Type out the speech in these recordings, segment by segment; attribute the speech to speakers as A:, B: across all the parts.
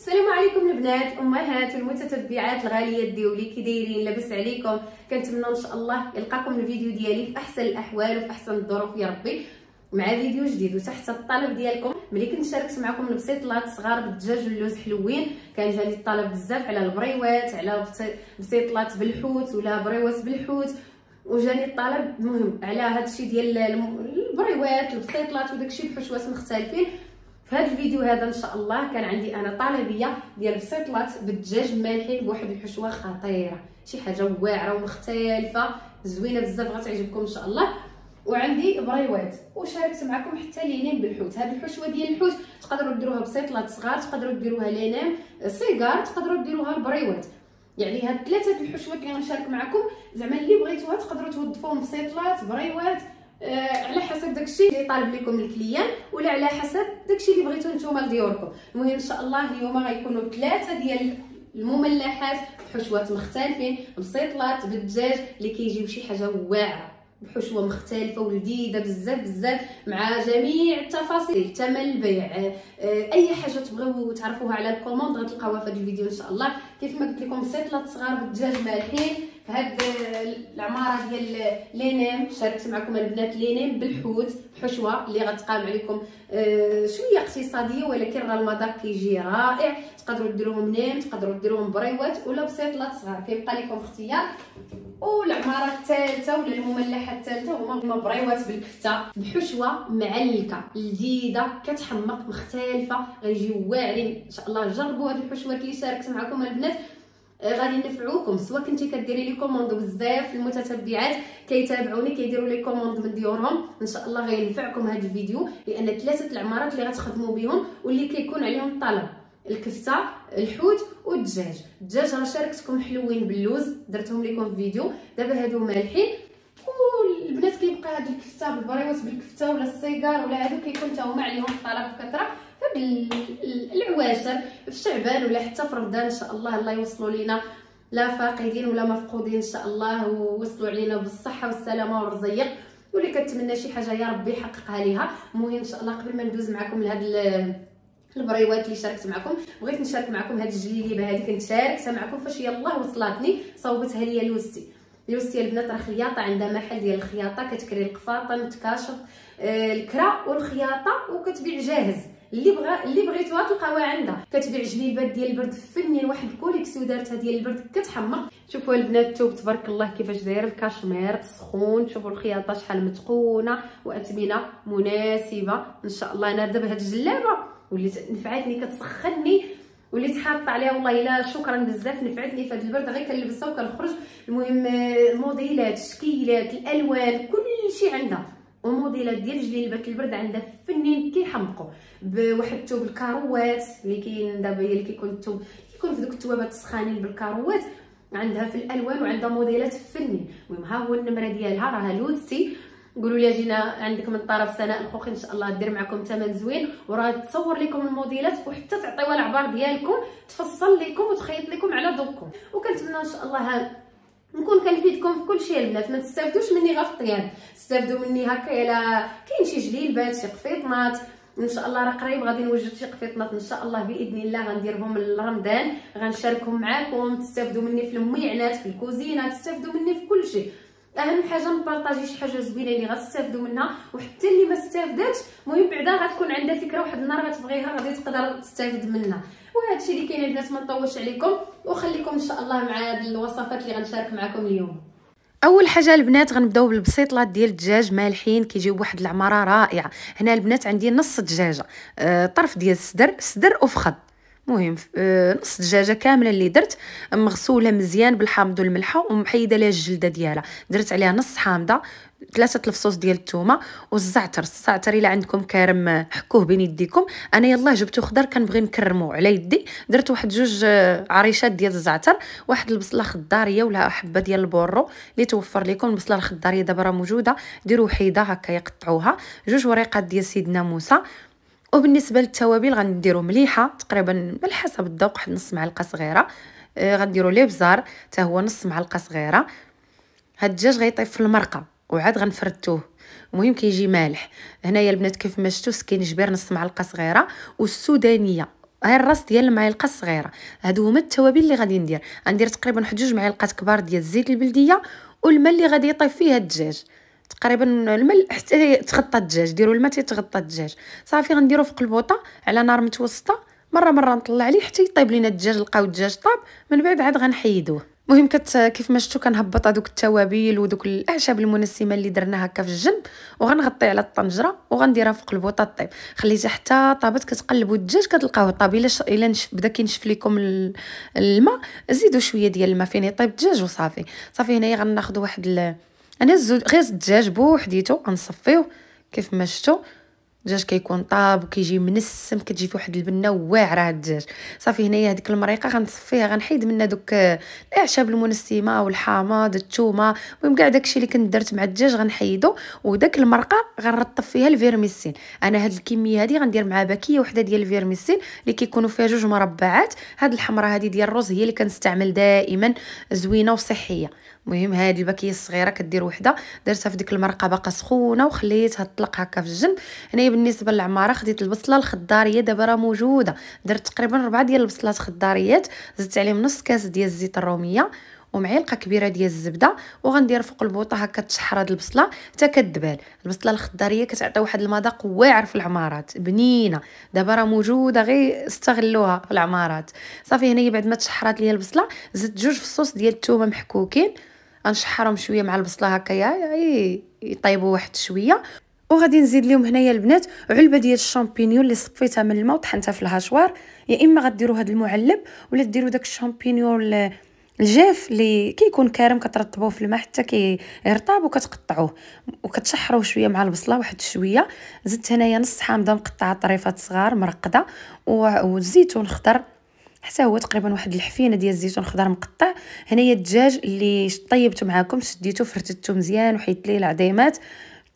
A: السلام عليكم البنات الامهات والمتتبعات الغاليات ديولي كي دايرين لاباس عليكم. كنتمنى إن شاء الله يلقاكم الفيديو ديالي في أحسن الأحوال وفي أحسن الظروف يا ربي. مع فيديو جديد وتحت الطلب ديالكم ملي كنت شاركت معكم البسيطلات صغار بالدجاج واللوز حلوين. كان جالي الطلب بزاف على البريوات على بسيطلات بالحوت ولا بريوات بالحوت. وجاني الطلب مهم على هادشي ديال البريوات البسيطلات وداكشي بحشوات مختلفين. في هذا الفيديو هذا إن شاء الله كان عندي أنا طلبيه ديال بسيطلات بالدجاج مالحين بواحد الحشوة خطيرة. شي حاجة واعرة ومختلفة زوينة بزاف غتعجبكم إن شاء الله. وعندي بريوات وشاركت معكم حتى les nems بالحوت. هاد الحشوة ديال الحوت تقدروا ديروها بسيطلات صغار تقدروا ديروها les nems صغار تقدروا ديروها البريوات يعني هاد ثلاثة الحشوات اللي غنشارك معكم زعما اللي بغيتوها تقدروا توظفوهم بسيطلات بريوات على حسب داكشي اللي طالب لكم les clients ولا على حسب داكشي اللي بغيتو نتوما لديوركم. المهم إن شاء الله اليوم غيكونوا ثلاثة ديال المملحات بحشوات مختلفين بسيطلات بالدجاج اللي كيجيو شي حاجة واعرة بحشوة مختلفة ولذيذة بزاف بزاف مع جميع التفاصيل. ثمن البيع. آه، أي حاجة تبغيو تعرفوها على les commandes غتلقاوها في الفيديو إن شاء الله. كيف ما قلت لكم سيطلات صغار بالدجاج مالحين. هاد العمارة ديال les nems شاركت معكم البنات les nems بالحوت حشوة اللي غتقام عليكم. آه، شوية اقتصادية ولكن راه المذاق كيجي رائع. تقدروا ديروهم nems تقدروا ديروهم بريوات ولا بسيطلات صغار كيبقى لكم اختيار. والعمارة الثالثة ولا المملحة الثالثة هما بريوات بالكفتة بحشوة معلكة لذيذة كتحمق مختلفة. غيجيو واعرين. إن شاء الله جربوا هاد الحشوات اللي شاركت معكم البنات. غادي نفعوكم. سواء كنتي كديري لي commandes بزاف المتتبعات كيتابعوني كيديروا لي commandes من ديورهم. إن شاء الله غينفعكم هذا الفيديو لأن ثلاثة العمارات اللي غتخدموا بهم واللي كيكون عليهم طلب. الكفتة الحوت والدجاج. الدجاج راه شاركتكم حلوين باللوز درتهم لكم في فيديو. دابا هادو مالحين. والبنات كيبقى هاد الكفتة بالبريوات بالكفتة ولا السيكار ولا هادو كيكون حتى هما عليهم طلب بكثره العواشر في شعبان ولا حتى في رمضان إن شاء الله الله يوصلوا لينا. لا فاقدين ولا مفقودين إن شاء الله ووصلوا علينا بالصحة والسلامة والرزيق واللي كتمنى شي حاجة يا ربي يحققها ليها. المهم إن شاء الله قبل ما ندوز معكم لهاد البريوات اللي شاركت معكم بغيت نشارك معكم هاد الجليبه هذه كنت شاركتها معكم فاش يلاه وصلاتني صوبتها ليا لوستي. لوستي البنات راه خياطة عندها محل ديال الخياطة كتكري القفاطن تكاشط آه الكرا والخياطة وكتبيع جاهز. اللي بغا اللي بغيتوها تلقاوها عندها. كتبيع جليبات ديال البرد فنين واحد collection دارتها ديال البرد كتحمق شوفوا البنات الثوب تبارك الله كيفاش داير الكاشمير سخون. شوفوا الخياطة شحال متقونة وأثمنة مناسبة. إن شاء الله أنا دابا هاد الجلابة وليت نفعتني كتسخني وليت حاطة عليها والله إلا شكرا بزاف نفعتني في البرد. غير كنلبسها وكنخرج. المهم الموديلات الشكيلات الألوان كل شيء عندها. وموديلات ديال جليبات البرد عندها فنين كيحمقوا بواحد الثوب الكاروات اللي كاين دابا هي اللي كيكون الثوب كيكون في دوك الثوابات السخانين بالكاروات. عندها في الألوان وعندها موديلات فنين المهم ها هو النمرة ديالها راها لوستي. قولوا لي جينا عندك من طرف سناء الخوخي إن شاء الله دير معكم ثمن زوين. وراه تصور لكم الموديلات وحتى تعطيوها العبار ديالكم تفصل لكم وتخيط لكم على ذوقكم وكنتمنى إن شاء الله نكون كنفيدكم في كل شيء البنات ما تستافدوش مني غير في الطياب. تستافدوا مني هكا إلا كاين شي جليلبات شي قفيطنات إن شاء الله راه قريب غادي نوجد شي قفيطنات إن شاء الله بإذن الله غنديرهم لرمضان غنشاركهم معكم تستافدوا مني في الميعنات في الكوزينة تستافدوا مني في كل شيء. أهم حاجة نبارطاجي شي حاجة زوينة اللي غتستافدوا منها وحتى اللي ما استافداتش المهم بعدا غتكون عندها فكرة واحد النهار غتبغيها غادي تقدر تستافد منها. وهذا الشيء اللي كاين البنات ما نطولش عليكم وخليكم إن شاء الله مع هاد الوصفات اللي غنشارك معكم اليوم.
B: أول حاجة البنات غنبدأو بالبسيطلات ديال الدجاج مالحين كيجيو بواحد العمارة رائعة. هنا البنات عندي نص دجاجة آه طرف ديال الصدر صدر وفخذ مهم. آه نص دجاجه كاملة اللي درت مغسولة مزيان بالحامض والملحة ومحيدة ليها الجلدة ديالها. درت عليها نص حامضة ثلاثة الفصوص ديال الثومه والزعتر. الزعتر إلا عندكم كارم حكوه بين يديكم. أنا يلاه جبتو خضر كنبغي نكرمو على يدي. درت واحد جوج عريشات ديال الزعتر واحد البصلة خضارية ولا حبه ديال البورو اللي توفر لكم البصلة الخضارية دابا راه موجودة. ديروا وحيده هكا يقطعوها. جوج وريقات ديال سيدنا موسى. وبالنسبة للتوابل غنديروا مليحة تقريبا على حسب الذوق واحد نص معلقة صغيرة. آه غنديروا لي بزار حتى هو نص معلقة صغيرة. هاد الدجاج غيطيب في المرقة وعاد غنفردوه المهم كيجي مالح. هنايا البنات كيف ما شفتوا سكينجبير نص معلقة صغيرة والسودانية. هاي الراس ديال المعلقة الصغيرة. هادو هما التوابل اللي غادي ندير. غندير تقريبا واحد جوج معالق كبار ديال الزيت البلدية والماء اللي غادي يطيب فيه الدجاج. تقريبا الماء حتى تغطى الدجاج ديروا الماء تغطى الدجاج. صافي غنديرو فوق البوطة على نار متوسطة. مرة مرة نطلع عليه حتى يطيب لينا الدجاج لقاو الدجاج طاب. من بعد عاد غنحيدوه. المهم كت كيف ما شفتوا كنهبط هذوك التوابل ودوك الأعشاب المنسمة اللي درنا هكا في الجنب وغنغطي على الطنجرة وغنديرها فوق البوطة طيب خليتها حتى طابت كتقلبوا الدجاج كتلقاوه طاب. إلا ش... إلا نشف بدا كينشف لكم الماء زيدوا شوية ديال الماء. فين يطيب الدجاج وصافي. صافي هنايا غناخذ واحد ال... أنا الزود غير الدجاج بوحديتو غنصفيوه كيف ما شفتوا الدجاج كيكون طاب وكيجي منسم كتجي فيه واحد البنة واعرة هاد الدجاج. صافي هنايا هذيك المريقة غنصفيها غنحيد منها دوك الأعشاب المنسمة والحامض الثومه المهم كاع داكشي اللي كنت درت مع الدجاج غنحيدو وداك المرقة غنرطب فيها vermicelles. أنا هاد الكمية هادي غندير مع باكية وحدة ديال vermicelles اللي كيكونوا فيها جوج مربعات. هاد الحمراء هادي ديال الرز هي اللي كنستعمل دائما زوينة وصحية. المهم هذه الباكية الصغيرة كدير وحدة درتها في ديك المرقه باقا سخونه وخليتها تطلق هكا في الجنب. هنايا بالنسبة للعمارة خديت البصلة الخضارية دابا راه موجودة. درت تقريبا ربعه ديال البصلات خضاريات زدت عليهم نص كاس ديال الزيت الرومية. ومعلقه كبيرة ديال الزبدة وغندير فوق البوطة هكا تشحر هاد البصلة حتى كدبال البصلة الخضارية كتعطي واحد المذاق واعر في العمارات بنينة. دابا راه موجودة غير استغلوها في العمارات. صافي هنايا بعد ما تشحرات ليا البصلة زدت جوج فصوص ديال الثومه محكوكين. غنشحرهم شوية مع البصلة هكايا يطيبوا واحد شوية. وغادي نزيد لهم هنايا البنات علبة ديال الشامبينيون اللي صفيتها من الماء وطحنتها في الهاشوار. يا إما غديروا هذا المعلب ولا ديروا داك الشامبينيون الجاف اللي كيكون كرم كترطبوه في الماء حتى كيرطب وكتقطعوه. وكتشحروه شوية مع البصلة واحد شوية. زدت هنايا نص حامضة مقطعة طريفات صغار مرقدة. وزيتون خضر. حتى هو تقريبا واحد الحفينة ديال الزيتون خضر مقطع. هنايا الدجاج اللي طيبته معاكم شديتو فرتتو مزيان وحيت ليه العظيمات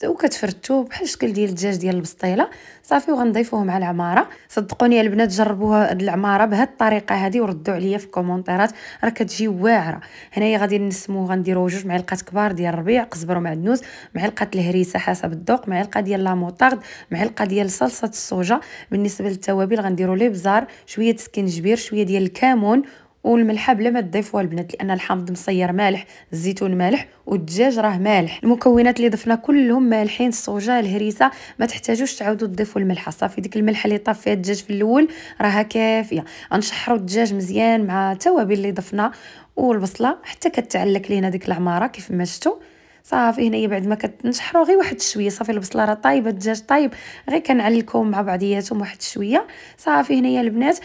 B: وكتفرتو بحال الشكل ديال الدجاج ديال البسطيلة. صافي وغنضيفوه مع العمارة. صدقوني البنات جربوها هاد العمارة بهاد الطريقة هادي وردوا عليا في الكومونتيرات راه كتجي واعرة. هنايا غادي نسمو غنديرو جوج معلقات كبار ديال الربيع قزبر ومعدنوس معلقة الهريسة حسب الذوق معلقة ديال la moutarde معلقة ديال صلصة الصوجة. بالنسبة للتوابل غنديرو ليبزار شوية سكينجبير شوية ديال الكمون والملحه بلا ما تضيفوها البنات لأن الحامض مصير مالح الزيتون مالح والدجاج راه مالح. المكونات اللي ضفنا كلهم مالحين الصوجه الهريسة ما تحتاجوش تعاودوا تضيفوا الملحة. صافي ديك الملحة اللي طاف فيها الدجاج في الأول راها كافية. غنشحروا الدجاج مزيان مع التوابل اللي ضفنا والبصلة حتى كتعلك لينا ديك العمارة كيف ما شفتوا. صافي هنايا بعد ما كتنشحروا غير واحد شوية. صافي البصلة راه طايبة الدجاج طايب. غير كنعلكهم مع بعضياتهم واحد شوية. صافي هنايا البنات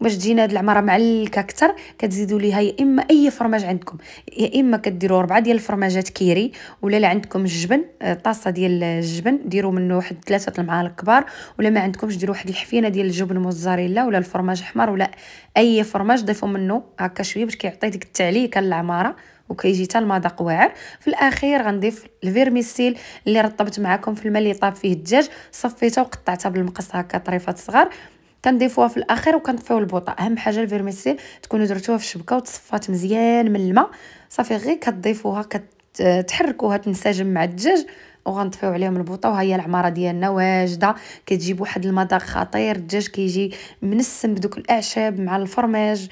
B: باش تجينا هاد العمارة معلكه أكثر كتزيدوا ليها يا إما أي فرماج عندكم. يا إما كديروا اربعه ديال الفرماجات كيري ولا لا عندكم الجبن آه، طاسة ديال الجبن ديروا منه واحد ثلاثة المعالق كبار ولا ما عندكمش ديروا واحد الحفينة ديال الجبن موزاريلا ولا الفرماج أحمر ولا أي فرماج ضيفوا منه هكا شوية باش كيعطي ديك التعليكه للعماره وكيجي حتى المذاق واعر. في الأخير غنضيف vermicelles اللي رطبت معكم في الماء اللي طاب فيه الدجاج صفيته وقطعتها بالمقص هكا طريفات صغار. كنضيفوها في الأخير وكنطفيو البوطة. أهم حاجة vermicelles تكونوا درتوها في الشبكة وتصفات مزيان من الماء. صافي غير كتضيفوها كتحركوها تنسجم مع الدجاج وغنطفيو عليهم البوطة. وها هي العمارة ديالنا واجدة. كتجيب واحد المذاق خطير. الدجاج كيجي منسم بدوك الأعشاب مع الفرماج.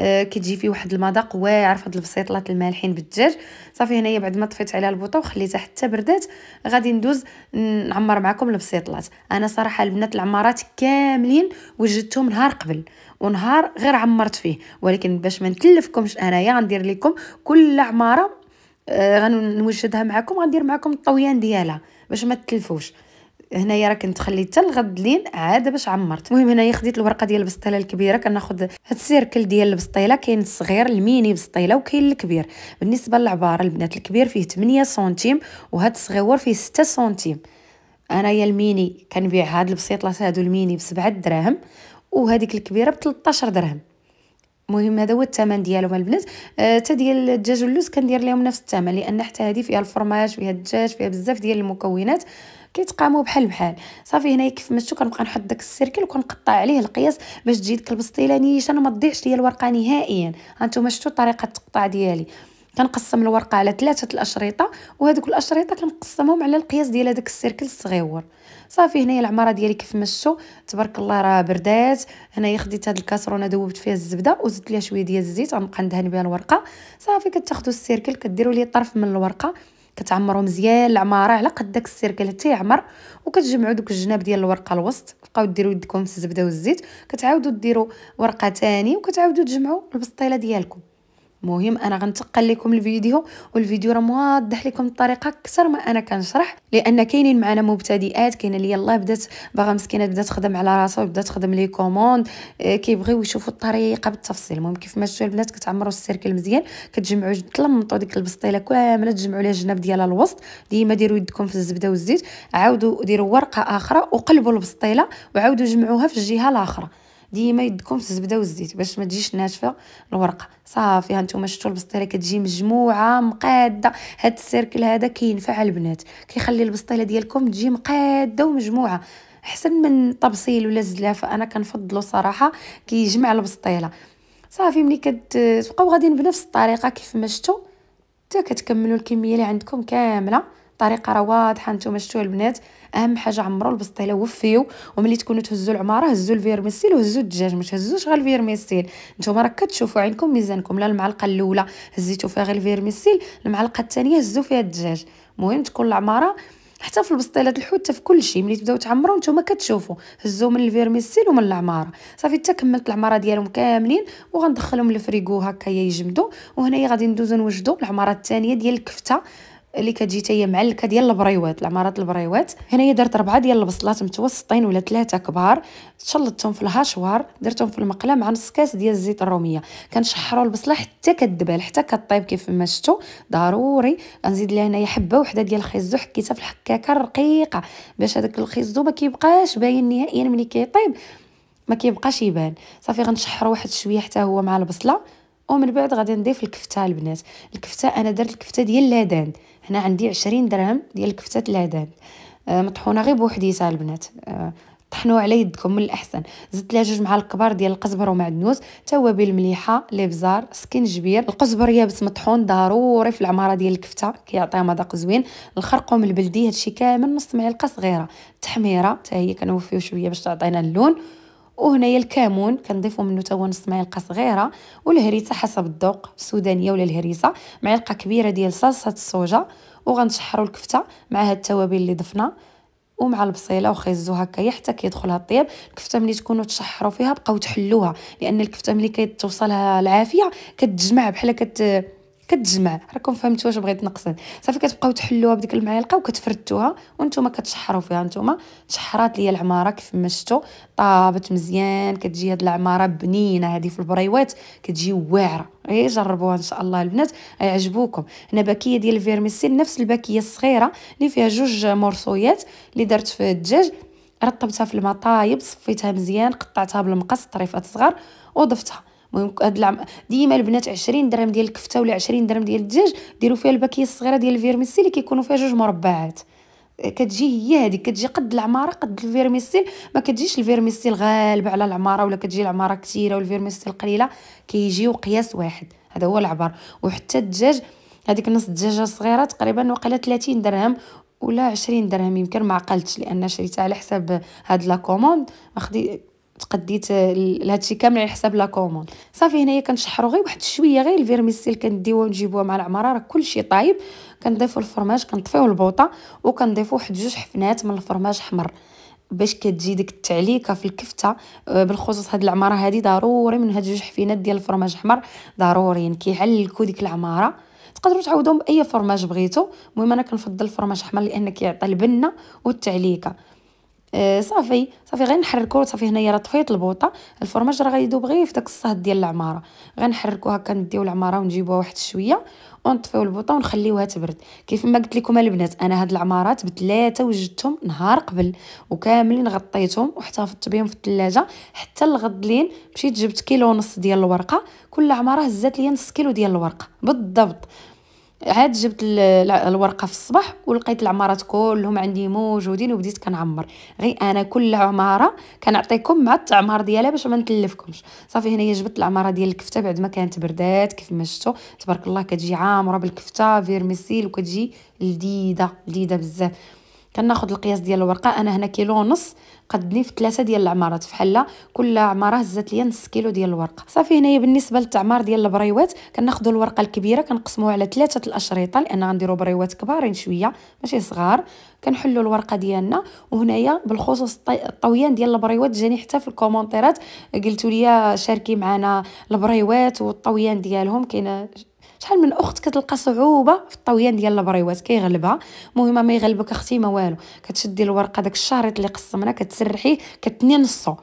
B: كتجي فيه واحد المذاق واعر في هاد البسيطلات المالحين بالدجاج. صافي هنايا بعد ما طفيت عليها البوطة وخليتها حتى بردات غادي ندوز نعمر معكم البسيطلات. أنا صراحة البنات العمارات كاملين وجدتهم نهار قبل ونهار غير عمرت فيه. ولكن باش ما نتلفكمش أنايا غندير لكم كل عمارة آه غنوجدها معكم غندير معكم الطويان ديالها باش ما تلفوش هنايا راه كنت خليت حتى الغد لين عاد باش عمرت. المهم هنايا خديت الورقة ديال البسطيلة الكبيرة كناخذ هاد cercle ديال البسطيلة كاين الصغير الميني بسطيلة وكاين الكبير. بالنسبة للعبار البنات الكبير فيه 8 سنتيم وهاد الصغيور فيه 6 سنتيم. أنايا الميني كنبيع هاد البسيطلات هادو الميني بسبعة دراهم وهذيك الكبيرة ب 13 درهم. المهم هذا هو الثمن ديالهم البنات. حتى آه ديال الدجاج واللوز كندير لهم نفس الثمن لأن حتى هذه فيها الفرماج فيها الدجاج فيها بزاف ديال المكونات. كيتقاموا بحال بحال. صافي هنايا كيف ما شفتوا كنبقى نحط داك السيركل وكنقطع عليه القياس باش تجي ديك البسطيلة نيشان ما تضيعش ليا الورقة نهائيا. هانتوما شفتوا طريقة التقطاع ديالي. كنقسم الورقة على ثلاثة الأشرطة وهذوك الأشرطة كنقسمهم على القياس ديال هذاك السيركل الصغيور. صافي هنايا العمارة ديالي كيف ما شفتوا تبارك الله راه بردات. هنايا خديت هاد الكاسرونة ذوبت فيها الزبدة وزدت ليها شوية ديال الزيت غنبقى ندهن بها الورقة. صافي كتاخذوا السيركل كديروا ليه طرف من الورقة. كتعمروا مزيان العماره على قد داك السيركل حتى يعمر وكتجمعوا دوك الجناب ديال الورقة الوسط تبقاو ديروا يدكم في الزبدة والزيت كتعاودوا ديروا ورقة ثاني وكتعاودوا تجمعوا البسطيلة ديالكم. مهم أنا غنتقل لكم الفيديو والفيديو راه موضح لكم الطريقة أكثر ما أنا كنشرح لأن كاينين معنا مبتدئات كاين اللي يلاه بدات باغا مسكينة بدات تخدم على راسها وبدات تخدم les commandes آه كيبغيو يشوفوا الطريقة بالتفصيل. المهم كيف ما شفتوا البنات كتعمروا ال cercle مزيان كتجمعوا تلمطوا ديك البسطيلة كاملة تجمعوا ليها الجناب ديالها الوسط ديما ديروا يدكم في الزبدة والزيت عاودوا ديروا ورقة أخرى وقلبوا البسطيلة وعاودوا جمعوها في الجهة الأخرى. ديما يدكم في الزبدة والزيت باش ما تجيش ناشفة الورقة. صافي هانتوما شفتوا البسطيلة كتجي مجموعة مقادة. هاد ال cercle هذا كينفع البنات. كيخلي البسطيلة ديالكم تجي مقادة ومجموعة. أحسن من طبسيل ولا زلافة أنا كنفضلو صراحة كيجمع البسطيلة. صافي ملي كتبقاو غاديين بنفس الطريقة كيف ما شفتوا حتى كتكملوا الكمية اللي عندكم كاملة. الطريقة راه واضحه نتوما شفتوا البنات. أهم حاجة عمروا البسطيله وفيو. وملي تكونوا تهزوا العمارة هزوا ال vermicelle وهزوا الدجاج. ما تهزوش غير ال vermicelle. نتوما راه كتشوفوا عينكم ميزانكم. لا المعلقة الأولى هزيتوا فيها غير ال vermicelle المعلقة الثانية هزوا فيها الدجاج. المهم تكون العمارة حتى في البسطيلات الحوت حتى في كل شيء ملي تبداو تعمروا نتوما كتشوفوا هزوا من ال vermicelle ومن العمارة. صافي حتى كملت العمارة ديالهم كاملين وغندخلهم للفريغو هكايا يجمدوا وهنايا غادي ندوزو نوجدوا العمارة الثانية ديال الكفتة. اللي كتجي تاهي معلكه ديال البريوات العمارات البريوات هنايا درت ربعة ديال البصلات متوسطين ولا ثلاثة كبار. شلطتهم في ال hachoir درتهم في المقلة مع نص كاس ديال الزيت الرومية. كنشحروا البصلة حتى كدبل حتى كطيب كيف ما شفتوا. ضروري. غنزيد لها هنايا حبة وحدة ديال الخيزو حكيتها في الحكاكة الرقيقة. باش هذاك الخيزو ما كيبقاش باين نهائيا ملي كيطيب. ما كيبقاش يبان. صافي غنشحروا واحد شوية حتى هو مع البصلة. ومن بعد غادي نضيف الكفتة البنات. الكفتة أنا درت الكفتة ديال لادان. هنا عندي عشرين درهم ديال كفتة لادان آه مطحونة غير بوحديتها البنات. آه طحنوا على يدكم من الأحسن. زدت لها جوج معالق كبار ديال القزبر ومعدنوس توابل مليحة لبزار سكينجبير القزبر يابس مطحون ضروري في العمارة ديال الكفتة كيعطيها مذاق زوين. الخرقوم البلدي هادشي كامل نص معلقه صغيرة. التحميره حتى هي كنوفيو شوية باش تعطينا اللون. وهنايا الكمون كنضيفو منه تا هو نص معلقة صغيرة والهريسة حسب الذوق السودانيه ولا الهريسة معلقة كبيرة ديال صلصة الصوجا وغنشحروا الكفتة مع هاد التوابل اللي ضفنا ومع البصيلة وخيزو هكايا حتى كيدخلها الطيب. الكفتة ملي تكونوا تشحروا فيها بقاو تحلوها لأن الكفتة ملي كتوصلها العافية كتجمع بحال كت كتجمع. راكم فهمتوا واش بغيت نقصد. صافي كتبقاو تحلوها بديك المعلقه وكتفردوها وأنتم كتشحروا فيها نتوما تشحرات ليا العمارة كيف ما شفتوا طابت مزيان كتجي هاد العمارة بنينة هذه في البريوات كتجي واعرة. غير جربوها إن شاء الله البنات يعجبوكم هنا باكية ديال ال vermicelle نفس الباكية الصغيرة اللي فيها جوج مربعات اللي درت في الدجاج. رطبتها في الماء طايب صفيتها مزيان قطعتها بالمقص طريفات صغار وضفتها. المهم هاد العم... ديما البنات 20 درهم ديال الكفته ولا 20 درهم ديال الدجاج ديروا فيها الباكية الصغيرة ديال ال vermicelle اللي كيكونوا فيها جوج مربعات. كتجي هي هذيك كتجي قد العمارة قد ال vermicelle. ما كتجيش ال vermicelle غالب على العمارة ولا كتجي العمارة كثيره وال vermicelle قليلة كيجيو قياس واحد. هذا هو العبار وحتى الدجاج هذيك نص الدجاجة صغيره تقريبا وقيله 30 درهم ولا 20 درهم. يمكن ما عقلتش لأن شريتها على حساب هاد la commande. تقديت لهادشي كامل على حساب la commande صافي هنايا كنشحروا غير واحد شوية غير ال vermicelle كنديوها ونجيبوها مع العمارة. راه كلشي طايب. كنضيفوا الفرماج كنطفيو البوطة وكنضيفوا واحد جوج حفنات من الفرماج حمر. باش كتجي ديك التعليكة في الكفتة آه، بالخصوص هاد العمارة هادي ضروري من هاد جوج حفينات ديال الفرماج حمر. ضروريين كيعلكوا ديك العمارة. تقدروا تعوضوهم بأي فرماج بغيتو. المهم أنا كنفضل الفرماج احمر لأن كيعطي البنة والتعليكة. آه صافي. صافي غير نحركو صافي هنايا راه طفيت البوطة. الفرماج راه غيدوب غير في داك الصهد ديال العمارة. غنحركو هكا نديو العمارة ونجيبوها واحد شوية. ونطفيو البوطة ونخليوها تبرد. كيف ما قلت لكم البنات أنا هاد العمارات بثلاثه وجدتهم نهار قبل وكاملين غطيتهم واحتفظت بهم في الثلاجه حتى الغدلين مشيت جبت كيلو ونص ديال الورقة. كل عمارة هزات ليا نص كيلو ديال الورقة. بالضبط. عاد جبت الورقة في الصباح ولقيت العمارات كلهم عندي موجودين وبديت كنعمر. غير أنا كل عمارة كنعطيكم مع التعمار ديالها باش ما نتلفكمش. صافي هنايا جبت العمارة ديال الكفتة بعد ما كانت بردات كيف ما شفتوا. تبارك الله كتجي عامرة بالكفتة فيرميسيل وكتجي لذيذة لذيذة بزاف. كناخذ القياس ديال الورقة. أنا هنا كيلو ونص. قدني في ثلاثة ديال العمارات فحال كل عمارة هزات ليا نص كيلو ديال الورقة. صافي هنايا بالنسبة للتعمار ديال البريوات كناخذوا الورقة الكبيرة كنقسموها على ثلاثة الأشرطة لأن غنديروا بريوات كبارين شوية ماشي صغار. كنحلوا الورقة ديالنا وهنايا بالخصوص الطويان ديال البريوات جاني حتى في الكومونتيرات. قلتوا لي شاركي معنا البريوات والطويان ديالهم. كاينة شحال من أخت كتلقى صعوبة في الطويان ديال البريوات كيغلبها. المهم ما يغلبك أختي ما والو. كتشدي الورقة داك الشريط اللي قسمنا كتسرحيه كتني نصو.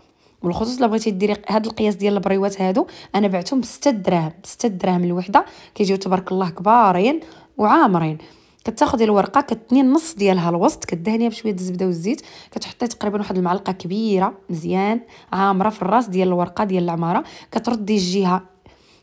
B: بالخصوص الا بغيتي ديري هاد القياس ديال البريوات هادو أنا بعتهم ب 6 دراهم 6 دراهم الوحدة. كيجيو تبارك الله كبارين وعامرين. كتاخدي الورقة كتني النص ديالها الوسط كدهنيها بشوية الزبده والزيت. كتحطي تقريبا واحد المعلقة كبيرة مزيان عامرة في الراس ديال الورقة ديال العمارة. كتردي الجهة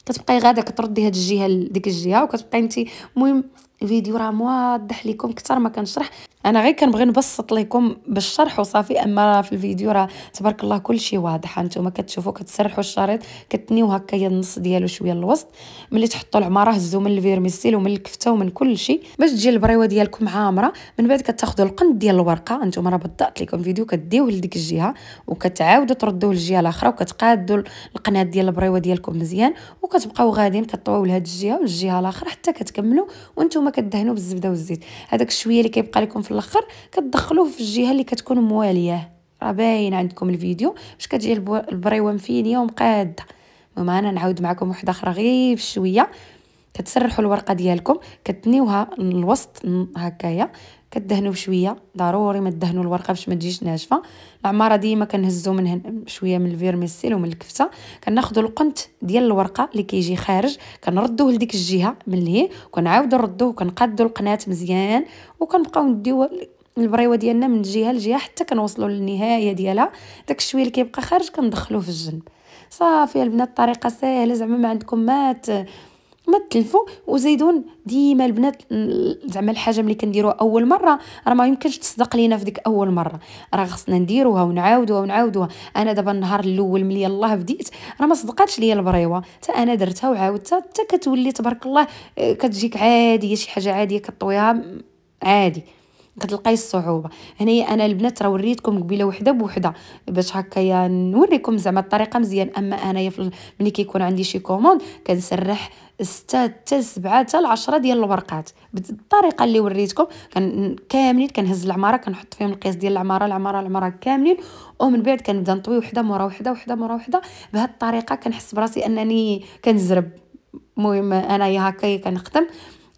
B: كتبقاي غاده كتردي هاد الجهة لديك الجهة وكتبقاي انت المهم الفيديو راه موضح لكم أكثر ما كنشرح. أنا غير كنبغي نبسط لكم بالشرح وصافي أما في الفيديو راه تبارك الله كل شيء واضح. أنتم كتشوفوا كتسرحوا الشريط كتنيو هكايا النص ديالو شوية الوسط ملي تحطوا العمارة هزوا من ال vermicelle ومن الكفتة ومن كل شيء باش تجي البريوة ديالكم عامرة من بعد كتاخذوا القنت ديال الورقة. أنتم راه بدأت لكم فيديو كديوه لديك الجهة وكتعاودوا تردوه للجهة الأخرى وكتقادوا القناة ديال البريوة ديالكم مزيان. وكتبقاو غاديين كطويو لهاد الجهة والجهة الأخرى حتى كتكملوا وأنتم كدهنوا بالزبدة والزيت. هذاك الشوية اللي كيبقى لكم في الآخر كتدخلوه في الجهة اللي كتكون مواليه راه باين عندكم الفيديو باش كتجي البريوه مفينيه ومقاده المهم أنا نعاود معكم وحده أخرى غير بشوية. كتسرحوا الورقة ديالكم كتنيوها الوسط هكايا كدهنوا بشوية. ضروري ما تدهنوا الورقة باش ما تجيش ناشفه العمارة ديما كنهزوا منها شوية من الفيرميسيل ومن الكفتة. كناخذوا القنت ديال الورقة اللي كيجي خارج كنردوه لديك الجهة من لهيه وكنعاودوا نردوه وكنقادوا القناة مزيان. وكنبقاو نديو البريوة ديالنا من جهة لجهة حتى كنوصلوا للنهاية ديالها. داك الشوية اللي كيبقى خارج كندخلوه في الجنب. صافي البنات الطريقة سهله زعما ما عندكم ما ما تلفوا وزيدون ديما البنات زعما الحاجة ملي كنديروها أول مرة راه ما يمكنش تصدق لينا في ديك أول مرة. راه خصنا نديروها ونعاودوها ونعاودوها. أنا دابا النهار الأول ملي يلاه بديت راه ما صدقاتش ليا البريوة. حتى أنا درتها وعاودتها حتى كتولي تبارك الله آه، كتجيك عادية شي حاجة عادية كطويها عادي. كتلقاي الصعوبة. هنايا أنا البنات راه وريتكم قبيلة وحدة بوحدة. باش هكايا نوريكم زعما الطريقة مزيان. أما انايا ملي كيكون عندي شي كوموند كنسرح ستة حتى سبعة حتى لعشرة ديال الورقات. بالطريقة اللي وريتكم كان كاملين كنهز العمارة كنحط فيهم القياس ديال العمارة العمارة العمارة كاملين. ومن بعد كنبدا نطوي وحدة مورا وحدة وحدة مورا وحدة. بهاد الطريقة كنحس براسي أنني كنزرب. المهم أنايا هكايا كنخدم.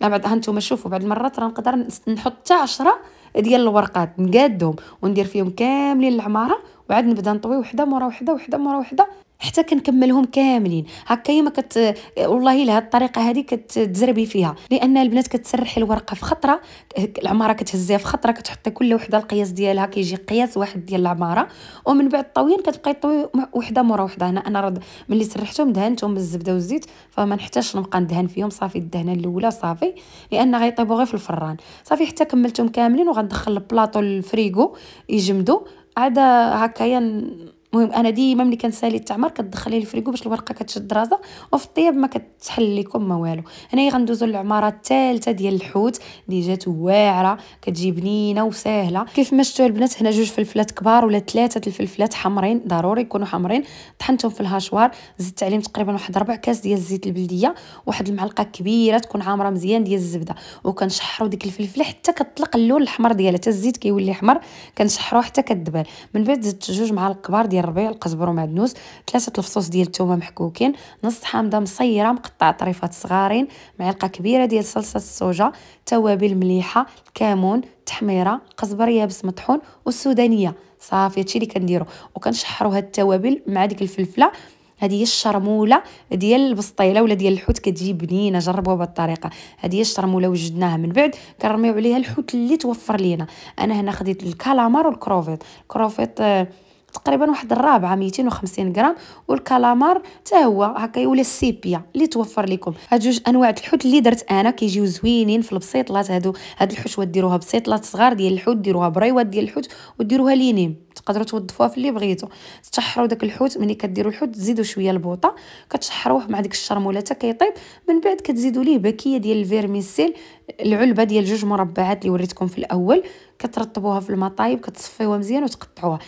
B: بعد هانتوما شوفوا بعد المرات راه نقدر نحط حتى عشرة ديال الورقات نقادهم وندير فيهم كاملين العمارة وعاد نبدا نطوي وحدة مورا وحدة وحدة مورا وحدة. حتى كنكملهم كاملين. هكا ما كت والله إلا الطريقة هذه كتزربي فيها. لأن البنات كتسرحي الورقة في خطرة العمارة كتهزيها في خطرة كتحطي كل وحدة القياس ديالها كيجي قياس واحد ديال العمارة. ومن بعد الطويل كتبقاي طوي وحدة مورا وحدة. هنا أنا رد ملي سرحتهم دهنتهم بالزبدة والزيت فما نحتاجش نبقى ندهن فيهم. صافي الدهنة الأولى صافي لأن غيطيبوا غير في الفران. صافي حتى كملتهم كاملين وغندخل البلاطو الفريغو يجمدوا عاد هكايا المهم أنا ديما ملي كنسالي التعمار كتدخلي الفريكو باش الورقة كتشد راسها وفي الطياب ما كتحل لكم ما والو. هنايا غندوزو للعمارة الثالثه ديال الحوت اللي جات واعرة كتجي بنينة وسهله كيف ما شفتوا البنات هنا جوج فلفلات كبار ولا ثلاثة الفلفلات حمرين ضروري يكونوا حمرين. طحنتهم في ال hachoir زدت عليهم تقريبا واحد ربع كاس ديال الزيت البلدية واحد المعلقة كبيرة تكون عامرة مزيان ديال الزبدة. وكنشحروا ديك الفلفلة حتى كتطلق اللون الأحمر ديالها حتى الزيت كيولي أحمر كنشحروه حتى كدبل من بعد زدت جوج معالق كبار ديال الربيع القزبر ومعدنوس ثلاثة الفصوص ديال الثومه محكوكين. نص حامضة مصيرة مقطعة طريفات صغارين معلقة كبيرة ديال صلصة الصوجا توابل مليحة الكمون التحميره القزبر يابس مطحون والسودانية. صافي هادشي اللي كنديرو. وكنشحروا هاد التوابل مع ديك الفلفلة. هذه هي الشرمولة ديال البسطيلة ولا ديال الحوت كتجي بنينة جربوها بهذه الطريقة هذه هي الشرمولة وجدناها من بعد. كنرميو عليها الحوت اللي توفر لينا. أنا هنا خديت ال calamar وال crevettes ال crevettes آه تقريبا واحد الربعة 250 غرام والكالامار حتى هو هكا ولا السيبيا اللي توفر لكم. هاد جوج أنواع الحوت اللي درت أنا كيجيو زوينين في البسيطلات هادو. هاد الحشوه ديروها بسيطلات صغار ديال الحوت ديروها بريوات ديال الحوت وديروها les nems تقدروا توظفوها في اللي بغيتو. تشحروا داك الحوت ملي كديروا الحوت تزيدوا شوية البوطة كتشحروه مع ديك الشرموله حتى كيطيب. من بعد كتزيدوا ليه باكية ديال ال vermicelle العلبة ديال جوج مربعات اللي وريتكم في الأول. كترطبوها في الماء طايب كتصفيوها مزيان وتقطعوها.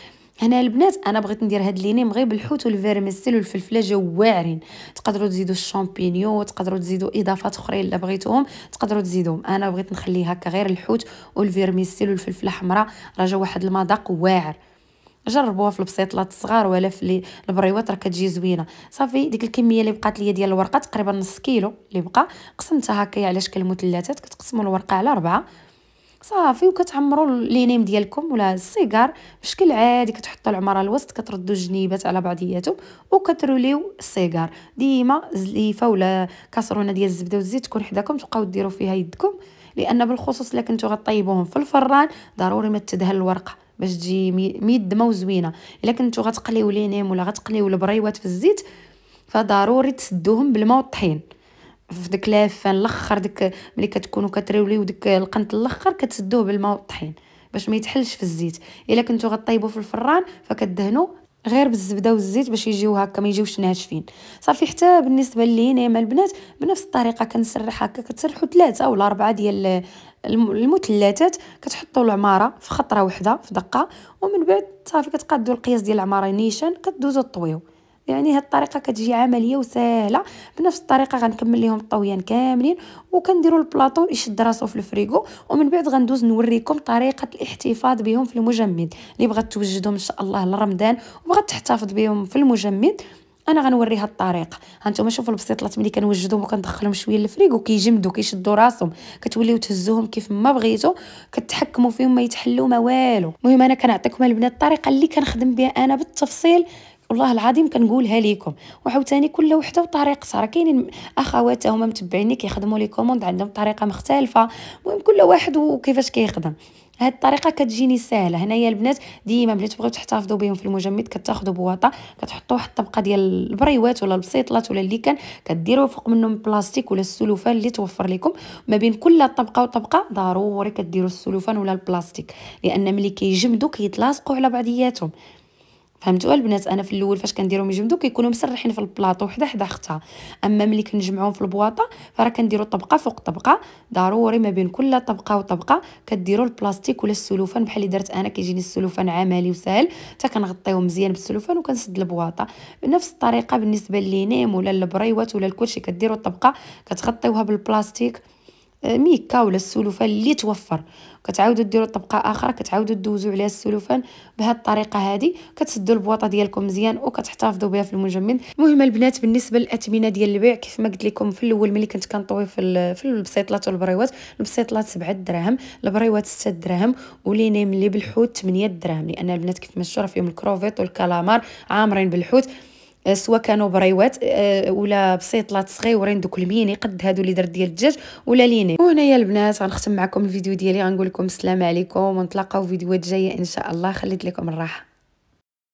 B: هنا البنات أنا بغيت ندير هاد les nems غير بالحوت وال vermicelle والفلفلة واعرين. تقدروا تزيدوا الشامبينيو تقدروا تزيدوا إضافات اخرين إلا بغيتوهم تقدروا تزيدوهم أنا بغيت نخلي هكا غير الحوت وال vermicelle والفلفلة حمراء راه جا واحد المذاق واعر. جربوها في البسيطلات الصغار ولا في البريوات راه كتجي زوينة. صافي ديك الكمية اللي بقات ليا ديال الورقة تقريبا نص كيلو اللي بقى. قسمتها هكايا على شكل مثلثات كتقسموا الورقة على أربعة. صافي وكتعمروا les nems ديالكم ولا ال cigare بشكل عادي كتحطوا العمارة الوسط كتردوا الجنيبات على بعضياتهم وكتروليو ال cigare. ديما زليفة ولا كاسرونة ديال الزبدة والزيت تكون حداكم تبقاو ديروا فيها يدكم لأن بالخصوص إلا كنتو غطيبوهم في الفران ضروري ما تدهن الورقة باش تجي ميدمه وزوينة. إلا كنتو غتقليو les nems ولا غتقليو البريوات في الزيت فضروري تسدوهم بالماء والطحين. في داك la fin الآخر داك ملي كتكونوا كتروليو داك القنت الآخر كتسدوه بالماء والطحين باش ما يتحلش في الزيت. إلا كنتو غطيبو في الفران فكدهنوا غير بالزبدة والزيت باش يجيو هكا ما يجيوش ناشفين. صافي حتى بالنسبة لينا البنات بنفس الطريقة كنسرح هكا كتسرحوا ثلاثة ولا اربعه ديال المثلثات كتحطوا العمارة في خطرة واحدة في دقة ومن بعد صافي كتقادوا القياس ديال العمارة نيشان كدوزو طويو. يعني هاد الطريقة كتجي عملية وسهلة. بنفس الطريقة غنكمل لهم الطويان كاملين وكنديروا البلاطو يشد راسو في الفريغو ومن بعد غندوز نوريكم طريقة الاحتفاظ بهم في المجمد. اللي بغات توجدهم إن شاء الله لرمضان وبغات تحتفظ بهم في المجمد أنا غنوريها الطريقة. هانتوما شوفوا البسيطلات ملي كنوجدهم وكندخلهم شوية للفريغو كيجمدوا كيشدوا راسهم كتوليو تهزوهم كيف ما بغيتو كتحكموا فيهم ما يتحلوا ما والو. المهم أنا كنعطيكم البنات الطريقة اللي كنخدم بها أنا بالتفصيل. والله العظيم كنقولها لكم وعاوتاني كل وحدة وطريقتها راه كاينين أخوات هما متبعيني كيخدموا لي commandes عندهم طريقة مختلفة. المهم كل واحد وكيفاش كيخدم. هاد الطريقة كتجيني سهله هنايا البنات ديما ملي تبغيو تحتفظوا بهم في المجمد كتاخذوا بواطة كتحطوا واحد الطبقة ديال البريوات ولا البسيطلات ولا اللي كان كديروا فوق منهم البلاستيك ولا السلوفان اللي توفر لكم. ما بين كل طبقة وطبقة ضروري كديروا السلوفان ولا البلاستيك. لأن ملي كيجمدوا كيتلاصقوا على بعضياتهم. فهمتوا البنات أنا في الأول فاش كنديرهم يجمدوا كيكونوا مسرحين في البلاطو وحدة حدا أختها. أما ملي كنجمعوهم في البواطة فراه كنديروا طبقة فوق طبقة. ضروري ما بين كل طبقة وطبقة كديروا البلاستيك ولا السلوفان بحال اللي درت أنا. كيجيني السلوفان عملي وسهل حتى كنغطيوه مزيان بالسلوفان وكنسد البواطة. بنفس الطريقة بالنسبة ل les nems ولا البريوات ولا الكلشي كديروا الطبقة كتغطيوها بالبلاستيك. ميكا ولا السلوفان اللي توفر. كتعاودوا ديروا طبقة أخرى كتعاودوا دوزوا عليها السلوفان بهذه الطريقة هذه. كتسدوا البواطة ديالكم مزيان وكتحتفظوا بها في المجمد المهم البنات بالنسبة للاثمنه ديال البيع كيف ما قلت لكم في الأول ملي كنت كنطوي في في البسيطلات والبريوات البسيطلات 7 دراهم البريوات 6 دراهم و les nems اللي بالحوت 8 دراهم. لأن البنات كيف ما شفتوا فيهم الكروفيت والكالامار عامرين بالحوت. سواء كانوا بريوات آه، ولا بسيطلات صغيورين دوك الميني قد هادو اللي درت ديال الدجاج ولا les nems. وهنايا البنات غنختم معكم الفيديو ديالي غنقول لكم السلام عليكم ونتلاقاو في فيديوهات جاية إن شاء الله. خليت لكم الراحة.